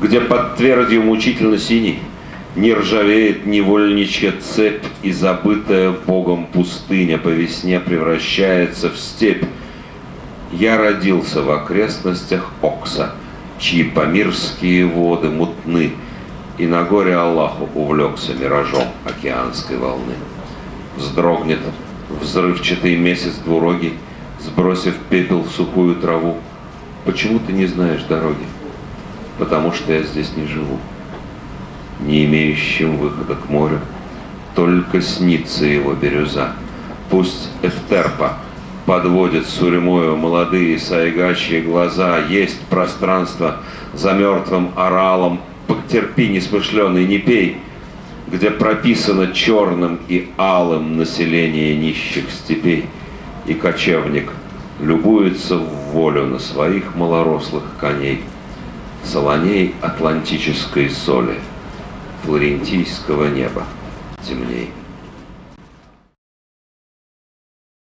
где под твердью мучительно синий не ржавеет невольничья цепь, и забытая Богом пустыня по весне превращается в степь. Я родился в окрестностях Окса, чьи памирские воды мутны, и на горе Аллаху увлекся миражом океанской волны. Вздрогнет взрывчатый месяц двурогий, сбросив пепел в сухую траву. Почему ты не знаешь дороги? Потому что я здесь не живу не имеющим выхода к морю, только снится его бирюза. Пусть Эфтерпа подводит сурьмою молодые сайгачьи глаза, есть пространство за мертвым оралом, потерпи, несмышленый, не пей, где прописано черным и алым население нищих степей, и кочевник любуется в волю на своих малорослых коней, солоней атлантической соли – флорентийского неба темней.